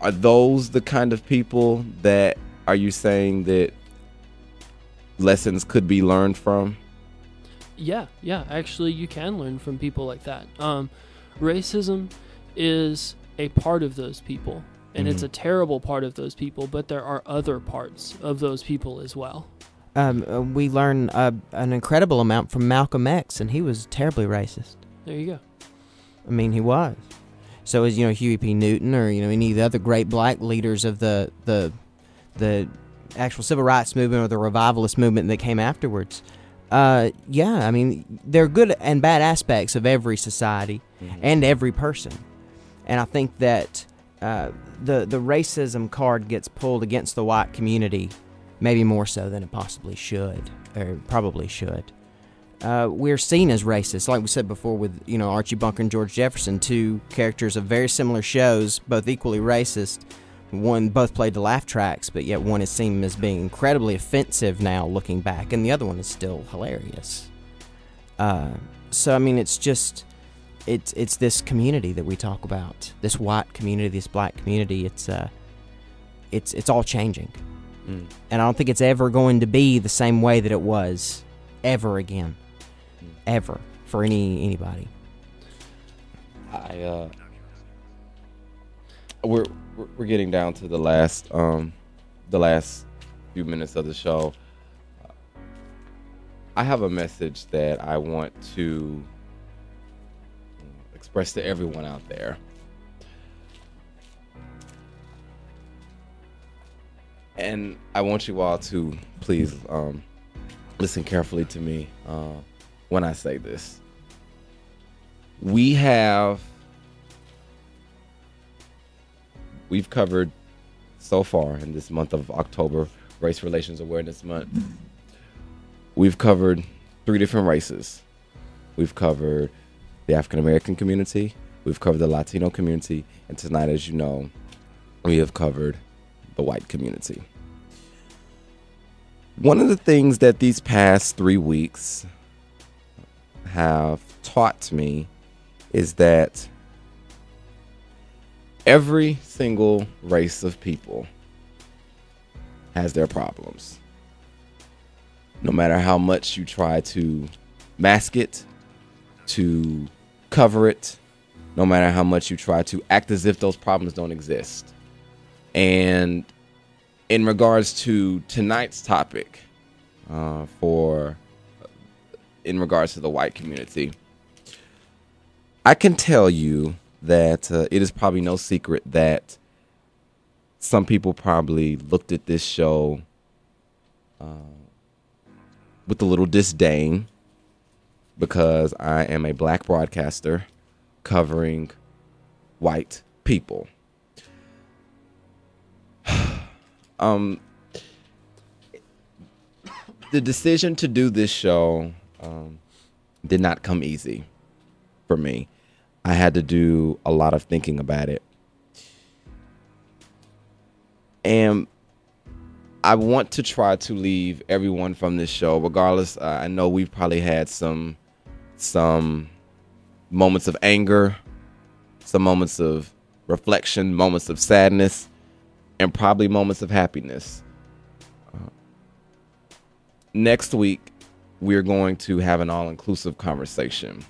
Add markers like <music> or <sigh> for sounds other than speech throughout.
are those the kind of people that are you saying that lessons could be learned from? Yeah, yeah. Actually, you can learn from people like that. Um, racism is a part of those people, and it's Mhm. a terrible part of those people. But there are other parts of those people as well. Um, uh, we learn uh, an incredible amount from Malcolm X, and he was terribly racist. There you go. I mean, he was. So is you know Huey P. Newton or you know any of the other great black leaders of the the the actual civil rights movement or the revivalist movement that came afterwards. Uh, yeah, I mean there are good and bad aspects of every society and every person, and I think that uh, the the racism card gets pulled against the white community, maybe more so than it possibly should or probably should uh, we're seen as racist, like we said before with you know Archie Bunker and George Jefferson, two characters of very similar shows, both equally racist. One both played the laugh tracks, but yet one is seen as being incredibly offensive now, looking back, and the other one is still hilarious. Uh, so I mean, it's just it's it's this community that we talk about, this white community, this black community. It's uh, it's it's all changing, Mm. and I don't think it's ever going to be the same way that it was ever again ever for any anybody. I uh, we're we're- getting down to the last um, the last few minutes of the show. I have a message that I want to express to everyone out there. And I want you all to please um, listen carefully to me uh, when I say this. We have we've covered so far in this month of October, Race Relations Awareness Month. We've covered three different races. We've covered the African American community, we've covered the Latino community, and tonight, as you know, we have covered the white community. One of the things that these past three weeks have taught me is that every single race of people has their problems. No matter how much you try to mask it, to cover it, no matter how much you try to act as if those problems don't exist. And in regards to tonight's topic, uh, for in regards to the white community, I can tell you that uh, it is probably no secret that some people probably looked at this show uh, with a little disdain because I am a black broadcaster covering white people. <sighs> um, the decision to do this show um, did not come easy for me. I had to do a lot of thinking about it. And I want to try to leave everyone from this show, regardless. Uh, I know we've probably had some some moments of anger, some moments of reflection, moments of sadness, and probably moments of happiness. Uh, next week, we're going to have an all-inclusive conversation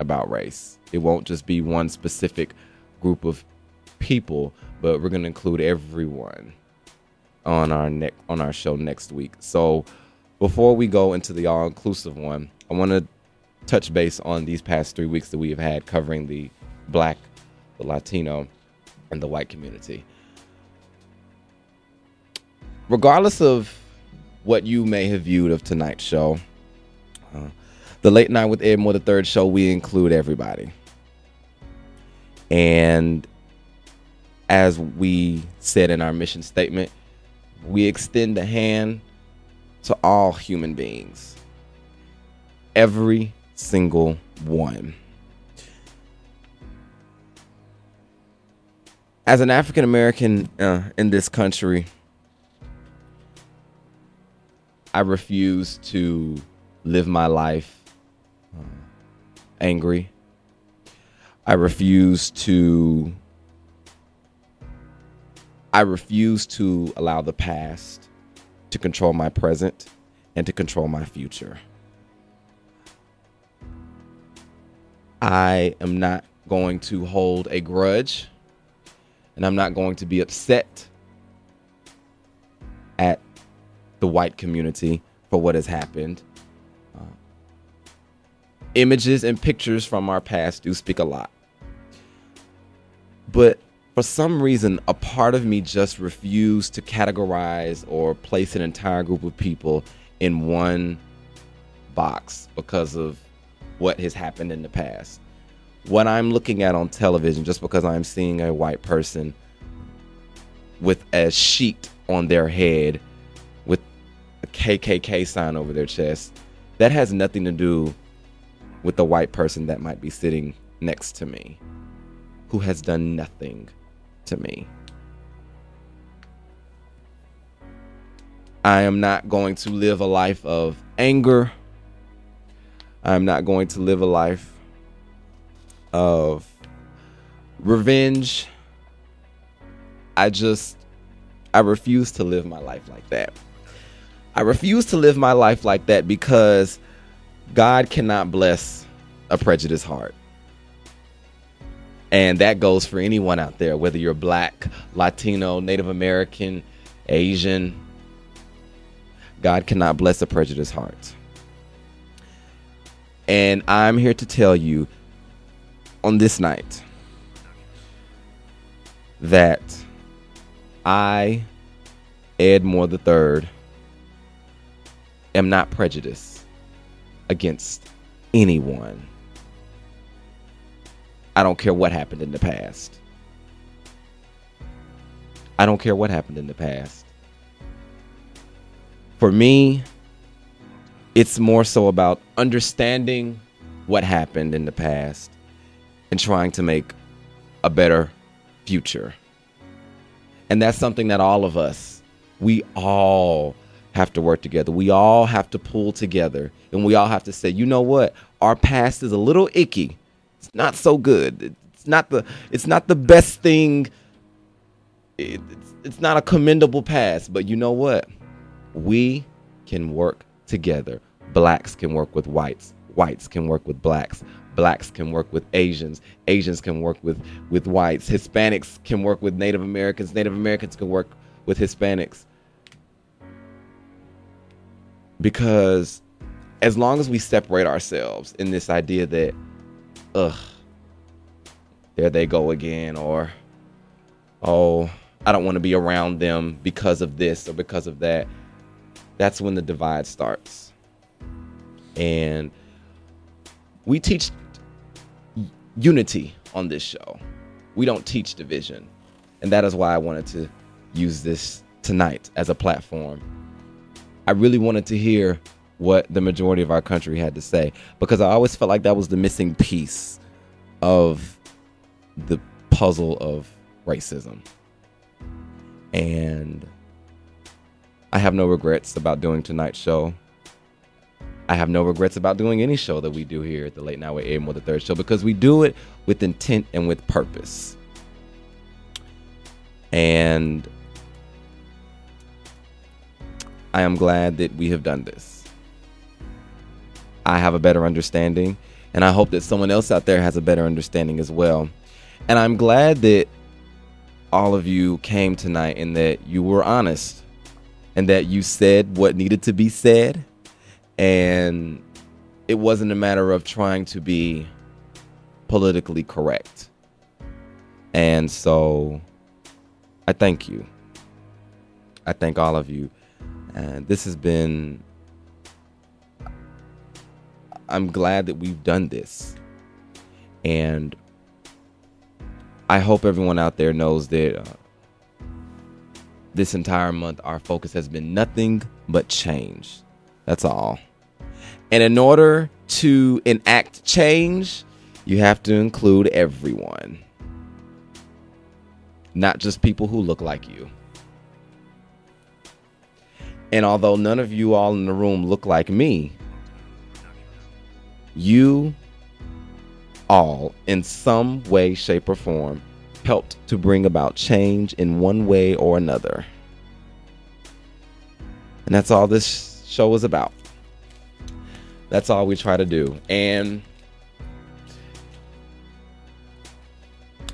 about race. It won't just be one specific group of people, but we're going to include everyone on our neck on our show next week. So before we go into the all inclusive one, I want to touch base on these past three weeks that we have had covering the black, the Latino, and the white community. Regardless of what you may have viewed of tonight's show, the late night with Ed Moore the third show, we include everybody. And as we said in our mission statement, we extend a hand to all human beings. Every single one. As an African American uh, in this country, I refuse to live my life Um, angry. I refuse to I refuse to allow the past to control my present and to control my future. I am not going to hold a grudge and I'm not going to be upset at the white community for what has happened. Images and pictures from our past do speak a lot. But for some reason, a part of me just refused to categorize or place an entire group of people in one box because of what has happened in the past. What I'm looking at on television, just because I'm seeing a white person with a sheet on their head with a KKK sign over their chest, that has nothing to do with the white person that might be sitting next to me who has done nothing to me. I am not going to live a life of anger. I am not going to live a life of revenge. I just, I refuse to live my life like that. I refuse to live my life like that because God cannot bless a prejudiced heart. And that goes for anyone out there, whether you're black, Latino, Native American, Asian. God cannot bless a prejudiced heart. And I'm here to tell you on this night that I, Ed Moore III, am not prejudiced against anyone. I don't care what happened in the past. I don't care what happened in the past. For me, it's more so about understanding what happened in the past and trying to make a better future. And that's something that all of us, we all have to work together. We all have to pull together and we all have to say, you know what? Our past is a little icky it's not so good. It's not the it's not the best thing. It, it's, it's not a commendable past, but you know what? We can work together. Blacks can work with whites. Whites can work with blacks. Blacks can work with Asians. Asians can work with with whites. Hispanics can work with Native Americans. Native Americans can work with Hispanics. Because as long as we separate ourselves in this idea that ugh, there they go again, or oh, I don't want to be around them because of this or because of that. That's when the divide starts. And we teach unity on this show. We don't teach division. And that is why I wanted to use this tonight as a platform. I really wanted to hear what the majority of our country had to say because I always felt like that was the missing piece of the puzzle of racism. And I have no regrets about doing tonight's show. I have no regrets about doing any show that we do here at the Late Night with Ed Moore the Third Show because we do it with intent and with purpose. And I am glad that we have done this. I have a better understanding. And I hope that someone else out there has a better understanding as well. And I'm glad that all of you came tonight and that you were honest and that you said what needed to be said. And it wasn't a matter of trying to be politically correct. And so I thank you. I thank all of you. And this has been I'm glad that we've done this. And I hope everyone out there knows that uh, this entire month our focus has been nothing but change. That's all. And in order to enact change, you have to include everyone, not just people who look like you. And although none of you all in the room look like me, you all, in some way, shape, or form, helped to bring about change in one way or another. And that's all this show is about. That's all we try to do. And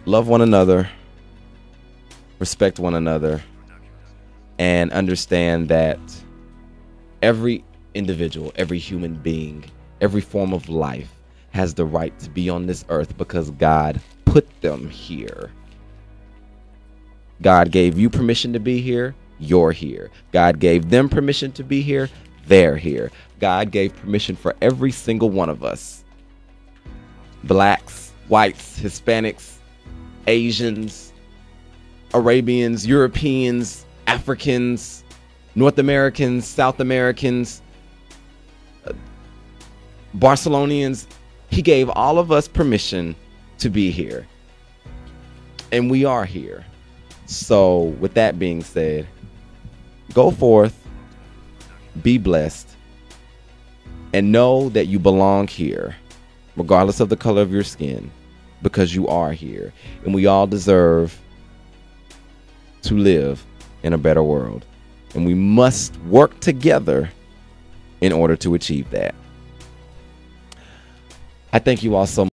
love one another, respect one another, and understand that every individual, every human being, every form of life has the right to be on this earth because God put them here. God gave you permission to be here, you're here. God gave them permission to be here, they're here. God gave permission for every single one of us blacks, whites, Hispanics, Asians, Arabians, Europeans, Africans, North Americans, South Americans, uh, Barcelonians. He gave all of us permission to be here. And we are here. So, with that being said, go forth, be blessed, and know that you belong here, regardless of the color of your skin, because you are here. And we all deserve to live in a better world. And we must work together in order to achieve that. I thank you all so much.